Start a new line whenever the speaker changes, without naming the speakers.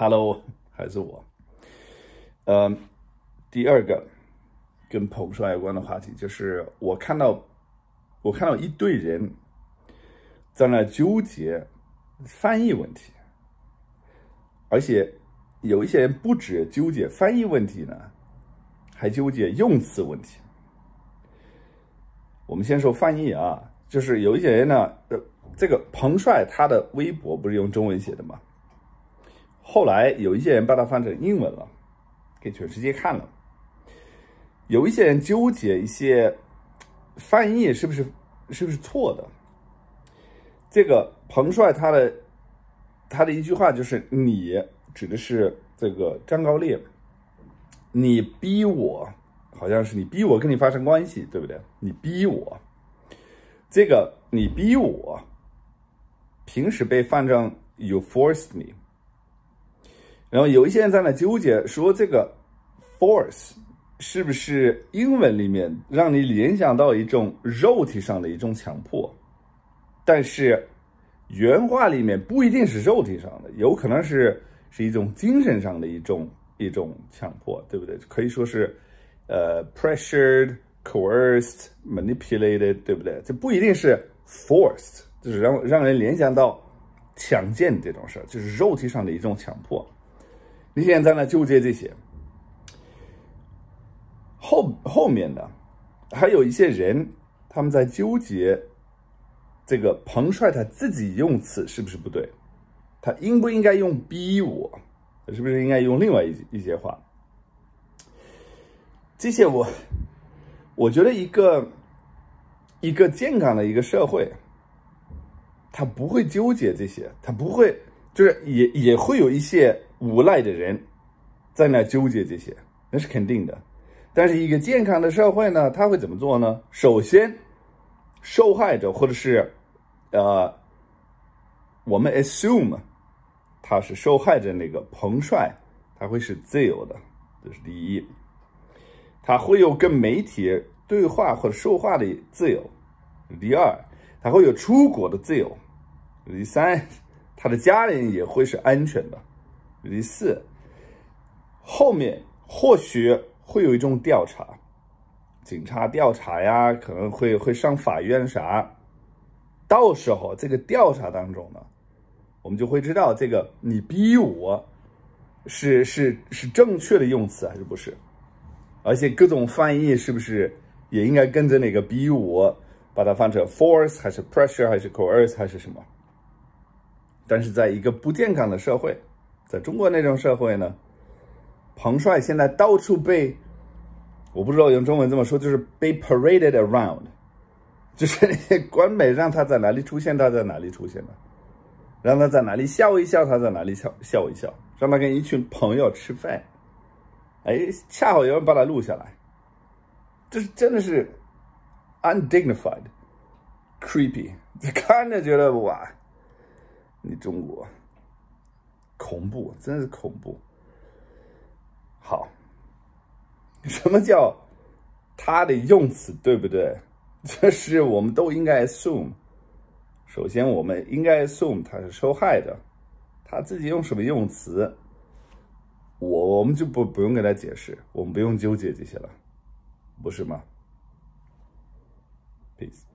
Hello，还是我。呃，第二个跟彭帅有关的话题，就是我看到我看到一堆人在那纠结翻译问题，而且有一些人不止纠结翻译问题呢，还纠结用词问题。我们先说翻译啊，就是有一些人呢，呃，这个彭帅他的微博不是用中文写的吗？后来有一些人把它翻成英文了，给全世界看了。有一些人纠结一些翻译是不是是不是错的。这个彭帅他的他的一句话就是“你”指的是这个张高丽，你逼我。好像是你逼我跟你发生关系，对不对？你逼我，这个你逼我，平时被翻成 you forced me。然后有一些人在那纠结，说这个 force 是不是英文里面让你联想到一种肉体上的一种强迫？但是原话里面不一定是肉体上的，有可能是是一种精神上的一种一种强迫，对不对？可以说是。呃，pressured, coerced, manipulated，对不对？这不一定是 forced，就是让让人联想到强奸这种事儿，就是肉体上的一种强迫。你现在在那纠结这些，后后面的还有一些人，他们在纠结这个彭帅他自己用词是不是不对，他应不应该用逼我，是不是应该用另外一一些话？这些我，我觉得一个一个健康的一个社会，他不会纠结这些，他不会，就是也也会有一些无赖的人在那纠结这些，那是肯定的。但是一个健康的社会呢，他会怎么做呢？首先，受害者或者是呃，我们 assume 他是受害者那个彭帅，他会是自由的，这是第一。他会有跟媒体对话或者说话的自由。第二，他会有出国的自由。第三，他的家人也会是安全的。第四，后面或许会有一种调查，警察调查呀，可能会会上法院啥。到时候这个调查当中呢，我们就会知道这个你逼我是是是正确的用词还是不是。而且各种翻译是不是也应该跟着那个逼我，把它翻成 force 还是 pressure 还是 coerce 还是什么？但是在一个不健康的社会，在中国那种社会呢，彭帅现在到处被，我不知道用中文这么说，就是被 paraded around，就是那些官媒让他在哪里出现，他在哪里出现的，让他在哪里笑一笑，他在哪里笑笑一笑，让他跟一群朋友吃饭。哎，恰好有人把它录下来，这是真的是 undignified, creepy，你看着觉得哇，你中国。恐怖，真是恐怖。好，什么叫他的用词对不对？这是我们都应该 assume。首先，我们应该 assume 他是受害的，他自己用什么用词？我我们就不不用给他解释，我们不用纠结这些了，不是吗？Peace。